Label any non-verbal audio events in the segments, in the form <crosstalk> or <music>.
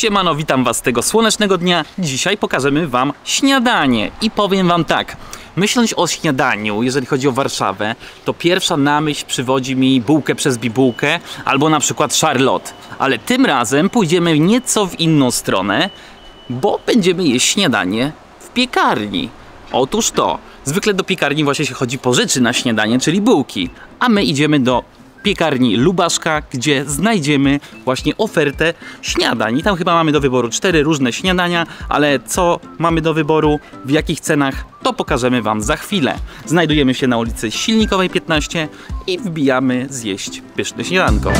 Siemano, witam Was tego słonecznego dnia. Dzisiaj pokażemy Wam śniadanie i powiem Wam tak. Myśląc o śniadaniu, jeżeli chodzi o Warszawę, to pierwsza na myśl przywodzi mi bułkę przez bibułkę albo na przykład Charlotte. Ale tym razem pójdziemy nieco w inną stronę, bo będziemy jeść śniadanie w piekarni. Otóż to, zwykle do piekarni właśnie się chodzi po rzeczy na śniadanie, czyli bułki, a my idziemy do piekarni Lubaszka, gdzie znajdziemy właśnie ofertę śniadań. I tam chyba mamy do wyboru cztery różne śniadania, ale co mamy do wyboru, w jakich cenach, to pokażemy Wam za chwilę. Znajdujemy się na ulicy Silnikowej 15 i wbijamy zjeść pyszne śniadanko.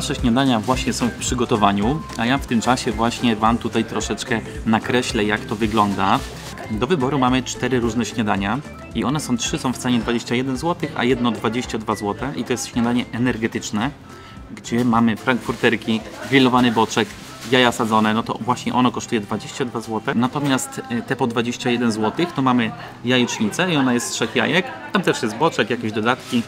Nasze śniadania właśnie są w przygotowaniu, a ja w tym czasie właśnie Wam tutaj troszeczkę nakreślę, jak to wygląda. Do wyboru mamy cztery różne śniadania i one są trzy są w cenie 21 zł, a jedno 22 zł i to jest śniadanie energetyczne, gdzie mamy frankfurterki, grillowany boczek, jaja sadzone, no to właśnie ono kosztuje 22 zł. Natomiast y, te po 21 zł to mamy jajecznicę i ona jest z trzech jajek. Tam też jest boczek, jakieś dodatki.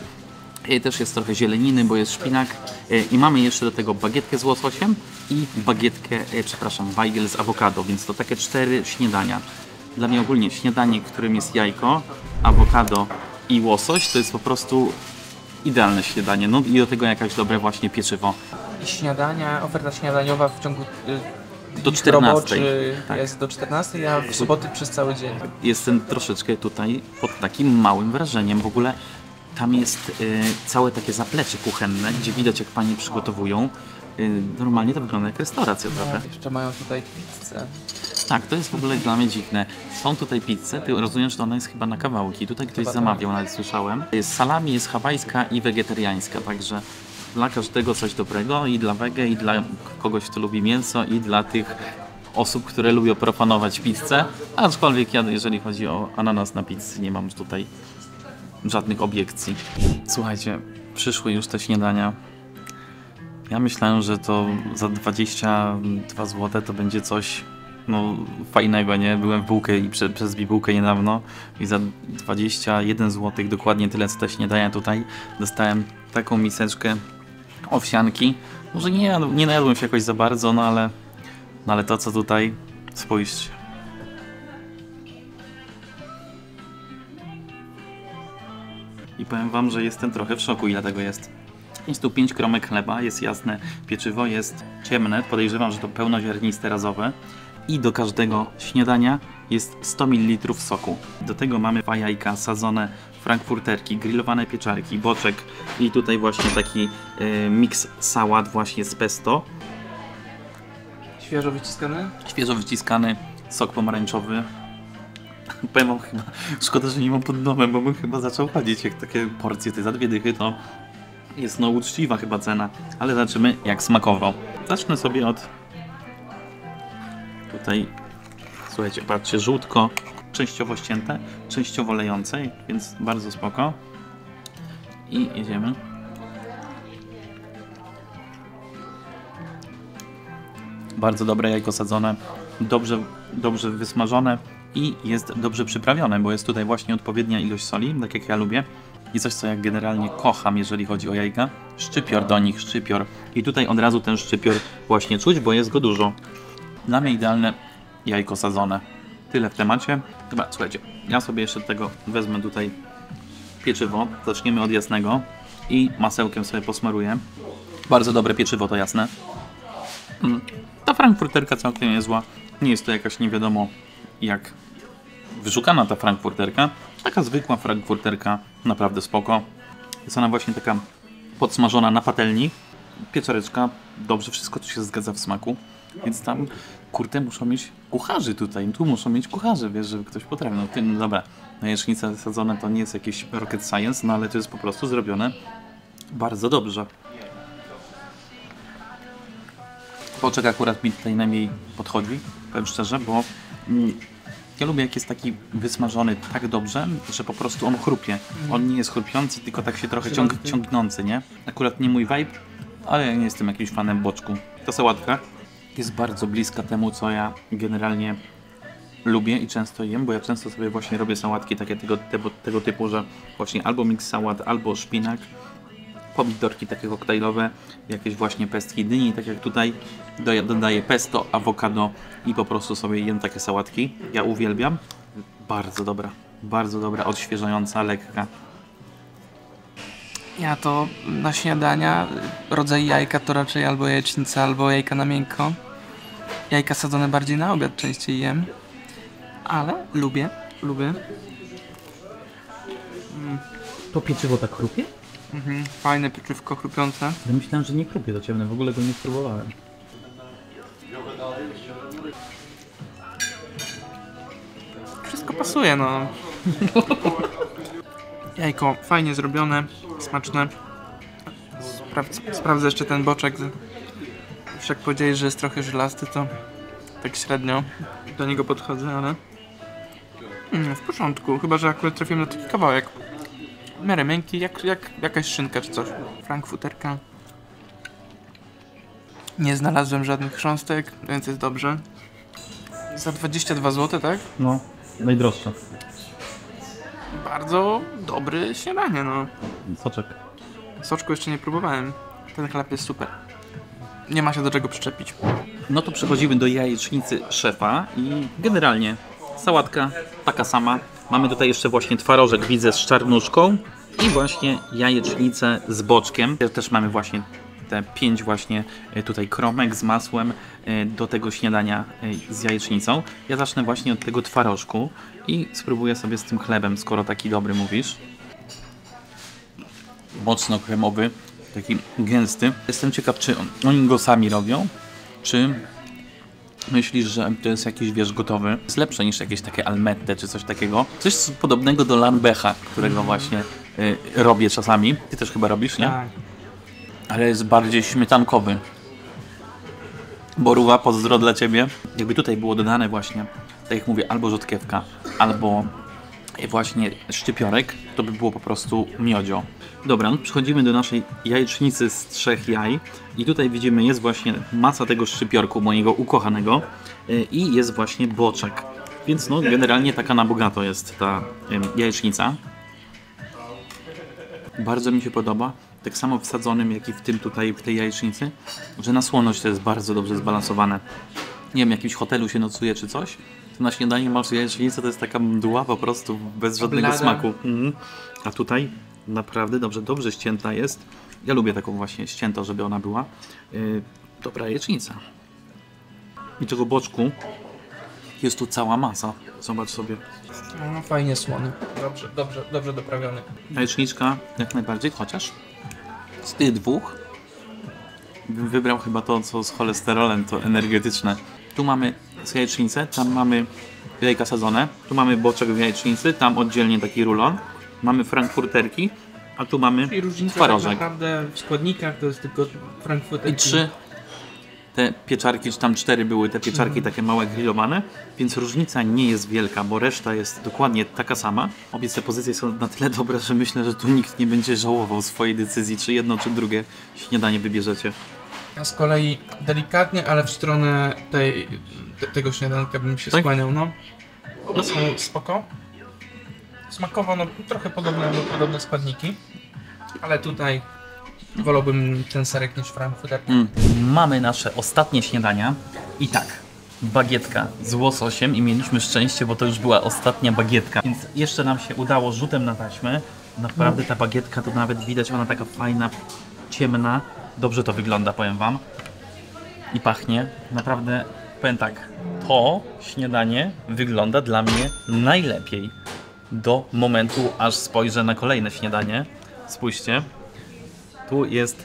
I też jest trochę zieleniny, bo jest szpinak. Y, I mamy jeszcze do tego bagietkę z łososiem i bagietkę, y, przepraszam, bajgel z awokado, więc to takie cztery śniadania. Dla mnie ogólnie śniadanie, którym jest jajko, awokado i łosoś, to jest po prostu idealne śniadanie. No i do tego jakaś dobre właśnie pieczywo. I śniadania, oferta śniadaniowa w ciągu Do dni 14. roboczy Tak. jest do 14, a w soboty przez cały dzień. Jestem troszeczkę tutaj pod takim małym wrażeniem. W ogóle tam jest y, całe takie zaplecze kuchenne, gdzie widać jak pani przygotowują. Y, normalnie to wygląda jak restauracja trochę. Jeszcze mają tutaj pizzę. Tak, to jest w ogóle dla mnie dziwne. Są tutaj pizze, ty rozumiem, że ona jest chyba na kawałki. Tutaj ktoś Chyba zamawiał, nawet słyszałem. Jest salami, jest hawajska i wegetariańska, także dla każdego coś dobrego i dla wege, i dla kogoś, kto lubi mięso, i dla tych osób, które lubią profanować pizzę. Aczkolwiek ja, jeżeli chodzi o ananas na pizzy, nie mam tutaj żadnych obiekcji. Słuchajcie, przyszły już te śniadania. Ja myślałem, że to za 22 zł to będzie coś no, fajnego, nie? Byłem w bułkę i prze, przez bibułkę niedawno i za 21 zł, dokładnie tyle co te śniadania tutaj, dostałem taką miseczkę owsianki. Może nie, nie najadłem się jakoś za bardzo, no ale, no ale to co tutaj, spójrzcie. Powiem wam, że jestem trochę w szoku ile tego jest. Jest tu 5 kromek chleba, jest jasne pieczywo, jest ciemne, podejrzewam, że to pełnoziarniste razowe. I do każdego śniadania jest 100 ml soku. Do tego mamy jajka sadzone, frankfurterki, grillowane pieczarki, boczek i tutaj właśnie taki e, mix sałat właśnie z pesto. Świeżo wyciskane? Świeżo wyciskany sok pomarańczowy. Wam chyba, szkoda, że nie mam pod domem, bo bym chyba zaczął chodzić, jak takie porcje te za dwie dychy to jest no uczciwa chyba cena, ale zobaczymy jak smakowo. Zacznę sobie od tutaj, słuchajcie, patrzcie, żółtko, częściowo ścięte, częściowo lejące, więc bardzo spoko. I jedziemy. Bardzo dobre jajko sadzone, dobrze, dobrze wysmażone i jest dobrze przyprawione, bo jest tutaj właśnie odpowiednia ilość soli, tak jak ja lubię. I coś, co ja generalnie kocham, jeżeli chodzi o jajka. Szczypior do nich, szczypior. I tutaj od razu ten szczypior właśnie czuć, bo jest go dużo. Dla mnie idealne jajko sadzone. Tyle w temacie. Dobra, słuchajcie, ja sobie jeszcze tego wezmę tutaj pieczywo. Zaczniemy od jasnego i masełkiem sobie posmaruję. Bardzo dobre pieczywo to jasne. Mm, Ta frankfurterka całkiem niezła. Nie jest to jakaś nie wiadomo jak wyszukana ta frankfurterka. Taka zwykła frankfurterka, naprawdę spoko. Jest ona właśnie taka podsmażona na patelni. Pieczareczka, dobrze, wszystko tu się zgadza w smaku. Więc tam, kurde, muszą mieć kucharzy tutaj. Tu muszą mieć kucharzy, wiesz, żeby ktoś potrafił. No, tym, dobra, jajecznice sadzone to nie jest jakiś rocket science, no ale to jest po prostu zrobione bardzo dobrze. Boczek akurat mi tutaj najmniej podchodzi, powiem szczerze, bo mm, ja lubię jak jest taki wysmażony tak dobrze, że po prostu on chrupie. On nie jest chrupiący, tylko tak się trochę ciąg, ciągnący, nie? Akurat nie mój vibe, ale ja nie jestem jakimś fanem boczku. To sałatka jest bardzo bliska temu, co ja generalnie lubię i często jem, bo ja często sobie właśnie robię sałatki takie tego, tego, tego typu, że właśnie albo mix sałat, albo szpinak, pomidorki takie koktajlowe, jakieś właśnie pestki dyni, tak jak tutaj dodaję pesto, awokado i po prostu sobie jem takie sałatki. Ja uwielbiam. Bardzo dobra, bardzo dobra, odświeżająca, lekka. Ja to na śniadania rodzaj jajka to raczej albo jajecznica, albo jajka na miękko. Jajka sadzone bardziej na obiad częściej jem. Ale lubię, lubię. To pieczywo tak chrupie? Mhm, fajne pieczywko chrupiące. Ja myślałem, że nie chrupie do ciemne, w ogóle go nie spróbowałem. Wszystko pasuje, no. Jajko fajnie zrobione, smaczne. Sprawdź, sprawdzę jeszcze ten boczek. Już jak powiedziałeś, że jest trochę żylasty, to tak średnio do niego podchodzę, ale mm, w porządku. Chyba, że akurat trafiłem na taki kawałek. W miarę miękki, jak, jak jakaś szynka czy coś. Frankfurterka. Nie znalazłem żadnych chrząstek, więc jest dobrze. Za 22 zł, tak? No, najdroższa. Bardzo dobry śniadanie, no. Soczek. Soczku jeszcze nie próbowałem. Ten chleb jest super. Nie ma się do czego przyczepić. No to przechodzimy do jajecznicy szefa i generalnie sałatka taka sama. Mamy tutaj jeszcze właśnie twarożek, widzę, z czarnuszką i właśnie jajecznicę z boczkiem. Też mamy właśnie te pięć właśnie e, tutaj kromek z masłem e, do tego śniadania e, z jajecznicą. Ja zacznę właśnie od tego twarożku i spróbuję sobie z tym chlebem, skoro taki dobry mówisz. Mocno kremowy, taki gęsty. Jestem ciekaw, czy on- oni go sami robią, czy myślisz, że to jest jakiś, wiesz, gotowy? Jest lepsze niż jakieś takie almette czy coś takiego. Coś podobnego do lambecha, którego właśnie y, robię czasami. Ty też chyba robisz, nie? Tak. Ale jest bardziej śmietankowy. Boruwa, pozdro dla Ciebie. Jakby tutaj było dodane właśnie, tak jak mówię, albo rzodkiewka, albo właśnie szczypiorek, to by było po prostu miodzio. Dobra, no przechodzimy do naszej jajecznicy z trzech jaj i tutaj widzimy jest właśnie masa tego szczypiorku mojego ukochanego y, i jest właśnie boczek. Więc no generalnie taka na bogato jest ta jajecznica. Bardzo mi się podoba, tak samo w sadzonym, jak i w tym tutaj, w tej jajecznicy, że na słoność to jest bardzo dobrze zbalansowane. Nie wiem, w jakimś hotelu się nocuje czy coś, to na śniadanie masz jajecznicę, to jest taka mdła po prostu bez żadnego Blada. smaku. Mhm. A tutaj naprawdę dobrze, dobrze ścięta jest. Ja lubię taką właśnie ściętą, żeby ona była. Yy, dobra jajecznica. I tego boczku jest tu cała masa. Zobacz sobie. No, fajnie słony. Dobrze, dobrze, dobrze doprawiony. Jajeczniczka jak najbardziej, chociaż z tych dwóch bym wybrał chyba to, co z cholesterolem, to energetyczne. Tu mamy z jajecznicę, tam mamy jajka sadzone, tu mamy boczek w jajecznicy, tam oddzielnie taki rulon, mamy frankfurterki, a tu mamy I różnica tak twarożek. naprawdę w składnikach to jest tylko Frankfurt. I trzy te pieczarki, czy tam cztery były te pieczarki takie małe grillowane, więc różnica nie jest wielka, bo reszta jest dokładnie taka sama. Obie te pozycje są na tyle dobre, że myślę, że tu nikt nie będzie żałował swojej decyzji, czy jedno, czy drugie śniadanie wybierzecie. Ja z kolei delikatnie, ale w stronę tej, te, tego śniadanka bym się Tak? skłaniał, no. No są spoko. Smakowo, no trochę podobne, podobne składniki. Ale tutaj wolałbym ten serek niż Frankfurter. Mm. Mamy nasze ostatnie śniadania i tak, bagietka z łososiem i mieliśmy szczęście, bo to już była ostatnia bagietka, więc jeszcze nam się udało rzutem na taśmę. Naprawdę ta bagietka to nawet widać, ona taka fajna, ciemna. Dobrze to wygląda, powiem Wam. I pachnie. Naprawdę, powiem tak, to śniadanie wygląda dla mnie najlepiej do momentu, aż spojrzę na kolejne śniadanie. Spójrzcie. Tu jest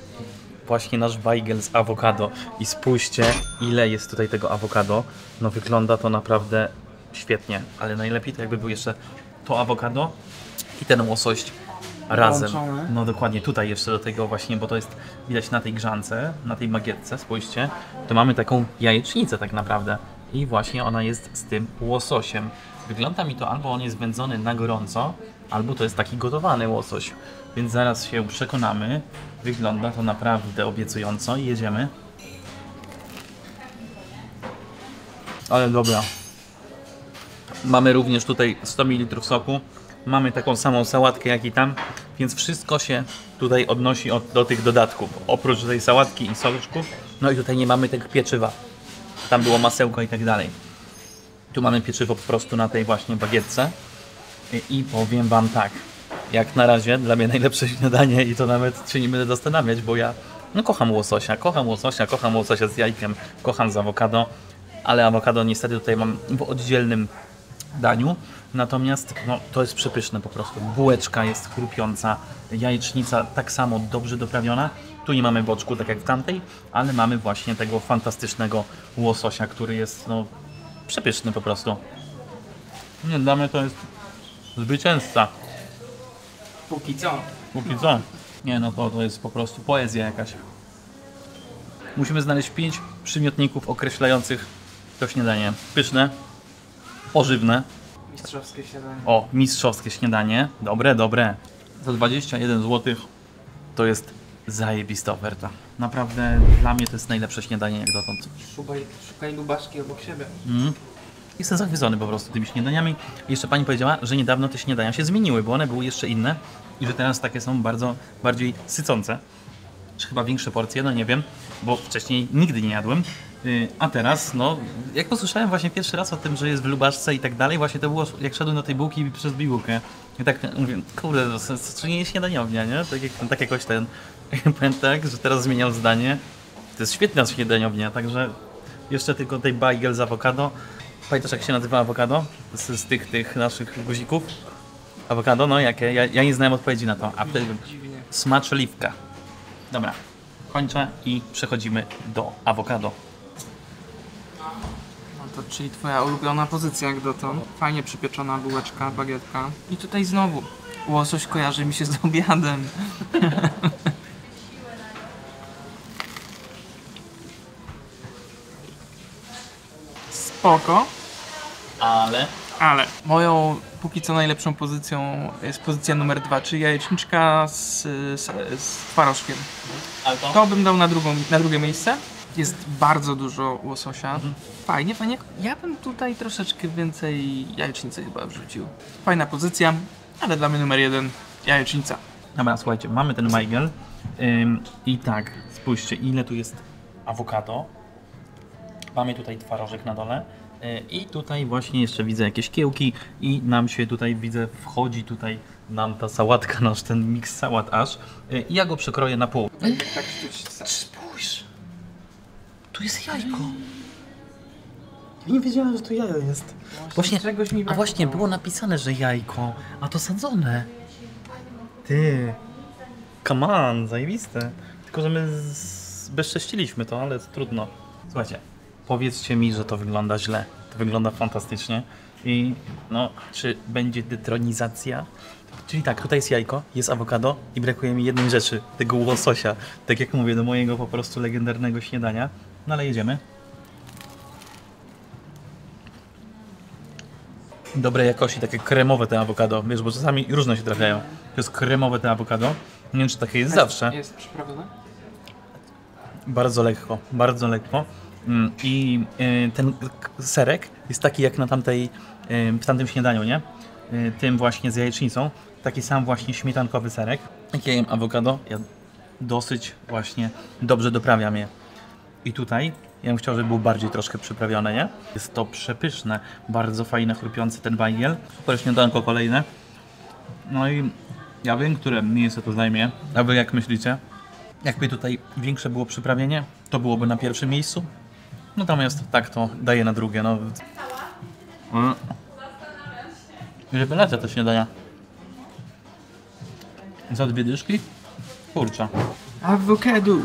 właśnie nasz bajgel z awokado i spójrzcie ile jest tutaj tego awokado. No wygląda to naprawdę świetnie, ale najlepiej to jakby był jeszcze to awokado i ten łosoś razem. Połączone. No dokładnie tutaj jeszcze do tego właśnie, bo to jest widać na tej grzance, na tej bagietce, spójrzcie, to mamy taką jajecznicę tak naprawdę i właśnie ona jest z tym łososiem. Wygląda mi to albo on jest wędzony na gorąco, albo to jest taki gotowany łosoś. Więc zaraz się przekonamy. Wygląda to naprawdę obiecująco i jedziemy. Ale dobra. Mamy również tutaj 100 ml soku. Mamy taką samą sałatkę jak i tam, więc wszystko się tutaj odnosi od, do tych dodatków. Oprócz tej sałatki i soluszków. No i tutaj nie mamy tego pieczywa. Tam było masełko i tak dalej. Tu mamy pieczywo po prostu na tej właśnie bagietce. I, I powiem Wam tak, jak na razie dla mnie najlepsze śniadanie i to nawet się nie będę zastanawiać, bo ja no, kocham łososia, kocham łososia, kocham łososia z jajkiem, kocham z awokado, ale awokado niestety tutaj mam w oddzielnym daniu, natomiast no, to jest przepyszne po prostu. Bułeczka jest chrupiąca, jajecznica tak samo dobrze doprawiona. Tu nie mamy boczku, tak jak w tamtej, ale mamy właśnie tego fantastycznego łososia, który jest no, przepyszny po prostu. Nie, dla mnie to jest zwycięzca. Póki co. Póki co. Nie no, to, to jest po prostu poezja jakaś. Musimy znaleźć pięć przymiotników określających to śniadanie. Pyszne, pożywne, Mistrzowskie śniadanie. o, mistrzowskie śniadanie. Dobre, dobre. Za 21 zł to jest zajebista oferta. Naprawdę dla mnie to jest najlepsze śniadanie jak dotąd. Szukaj, szukaj lubaszki obok siebie. Mm. Jestem zachwycony po prostu tymi śniadaniami. Jeszcze pani powiedziała, że niedawno te śniadania się zmieniły, bo one były jeszcze inne i że teraz takie są bardzo bardziej sycące. Czy chyba większe porcje, no nie wiem, bo wcześniej nigdy nie jadłem. Yy, A teraz, no, jak posłyszałem właśnie pierwszy raz o tym, że jest w lubaszce i tak dalej, właśnie to było jak szedłem do tej bułki przez bibułkę. I tak mówię, kurde, to, to, to nie śniadaniownia, nie? Tak, jak, tak jakoś ten, <laughs> powiem tak, że teraz zmieniam zdanie. To jest świetna śniadaniownia, także jeszcze tylko tej bagel z awokado. Pamiętasz jak się nazywa awokado? Z, z tych, tych naszych guzików? Awokado, no jakie? Ja, ja nie znałem odpowiedzi na to. A wtedy Dziwnie. Dobra, kończę i przechodzimy do awokado. No to czyli twoja ulubiona pozycja jak dotąd. Fajnie przypieczona bułeczka, bagietka. I tutaj znowu. Łosoś kojarzy mi się z obiadem. <laughs> Spoko. Ale Ale moją póki co najlepszą pozycją jest pozycja numer dwa, czyli jajeczniczka z, z, z ale to? To bym dał na, drugą, na drugie miejsce. Jest bardzo dużo łososia. Fajnie, fajnie. Ja bym tutaj troszeczkę więcej jajecznicy chyba wrzucił. Fajna pozycja, ale dla mnie numer jeden jajecznica. Dobra, słuchajcie, mamy ten bagel. Ym, I tak, spójrzcie, ile tu jest awokado. Mamy tutaj twarożek na dole. Y, I tutaj właśnie jeszcze widzę jakieś kiełki i nam się tutaj widzę, wchodzi tutaj nam ta sałatka, nasz ten miks sałat aż. Y, I ja go przekroję na pół. Tak czuć. Spójrz, tu jest jajko. Ja nie wiedziałem, że to jajo jest. Właśnie, mi a właśnie było napisane, że jajko, a to sadzone. Ty, come on, zajebiste. Tylko, że my zbezcześciliśmy to, ale trudno. Słuchajcie, powiedzcie mi, że to wygląda źle. To wygląda fantastycznie. I no, czy będzie detronizacja? Czyli tak, tutaj jest jajko, jest awokado i brakuje mi jednej rzeczy, tego łososia. Tak jak mówię, do mojego po prostu legendarnego śniadania. No ale jedziemy. Dobrej jakości, takie kremowe te awokado, wiesz, bo czasami różne się trafiają. To jest kremowe te awokado. Nie wiem, czy takie jest zawsze. Jest przyprawione? Bardzo lekko, bardzo lekko. I y, ten serek jest taki jak na tamtej, y, w tamtym śniadaniu, nie? Y, Tym właśnie z jajecznicą. Taki sam właśnie śmietankowy serek. Jak ja jem awokado, ja dosyć właśnie dobrze doprawiam je. I tutaj ja bym chciał, żeby był bardziej troszkę przyprawione, nie? Jest to przepyszne, bardzo fajne, chrupiący ten bagiel. Super śniadanko kolejne. No i ja wiem, które miejsce to zajmie. A wy jak myślicie? Jakby tutaj większe było przyprawienie, to byłoby na pierwszym miejscu. Natomiast tak to daje na drugie. No. Mm. Rewelacja te śniadania. Za dwie dyszki? Kurczę. Awokado.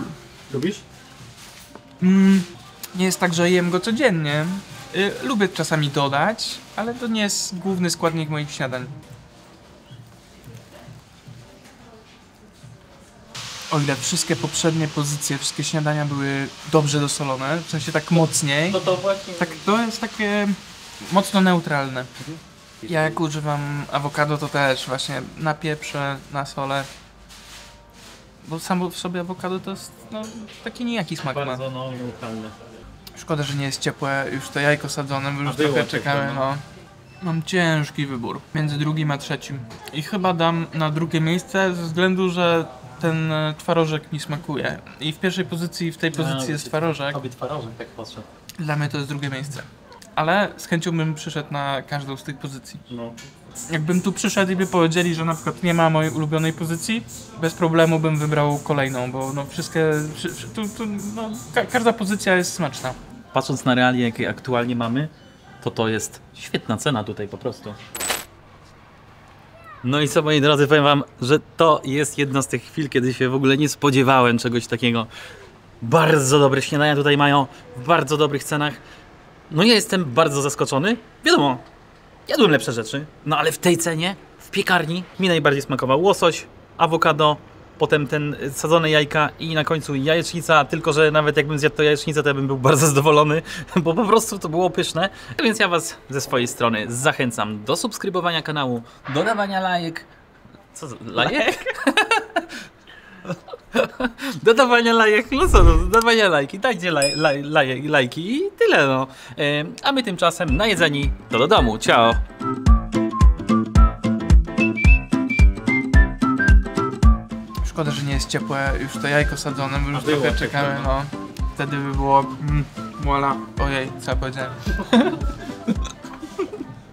Lubisz? Mm, nie jest tak, że jem go codziennie. Y, lubię czasami dodać, ale to nie jest główny składnik moich śniadań. O ile wszystkie poprzednie pozycje, wszystkie śniadania były dobrze dosolone, w sensie tak mocniej, No to właśnie. tak to jest takie mocno neutralne. Ja jak używam awokado, to też właśnie na pieprze, na sole. Bo samo w sobie awokado to jest no, taki nijaki smak ma. Bardzo no, neutralne. Szkoda, że nie jest ciepłe już to jajko sadzone, bo już trochę czekamy, no. no. Mam ciężki wybór między drugim a trzecim. I chyba dam na drugie miejsce ze względu, że ten e, twarożek mi smakuje. I w pierwszej pozycji, w tej pozycji jest twarożek. Tobie twarożek tak podszedł. Dla mnie to jest drugie miejsce. Ale z chęcią bym przyszedł na każdą z tych pozycji. No. Jakbym tu przyszedł i by powiedzieli, że na przykład nie ma mojej ulubionej pozycji, bez problemu bym wybrał kolejną, bo no wszystkie, wszy, wszy, tu, tu, no, ka każda pozycja jest smaczna. Patrząc na realia, jakie aktualnie mamy, to to jest świetna cena tutaj po prostu. No i co moi drodzy, powiem wam, że to jest jedna z tych chwil, kiedy się w ogóle nie spodziewałem czegoś takiego. Bardzo dobre śniadania tutaj mają, w bardzo dobrych cenach. No ja jestem bardzo zaskoczony. Wiadomo, jadłem lepsze rzeczy, no ale w tej cenie, w piekarni, mi najbardziej smakował łosoś, awokado, potem ten sadzone jajka i na końcu jajecznica, tylko że nawet jakbym zjadł to jajecznicę, to ja bym był <laughs> bardzo zadowolony, bo po prostu to było pyszne. Więc ja Was ze swojej strony zachęcam do subskrybowania kanału, dodawania lajek. Co lajek? <laughs> Dodawania lajek, no co, no, dodawania lajki, dajcie laj, laj, laj, lajki i tyle no. A my tymczasem najedzeni to do domu, ciao! Szkoda, że nie jest ciepłe już to jajko sadzone, bo już trochę czekamy, no. no. Wtedy by było, mm, voila, ojej, co ja powiedziałem. <laughs>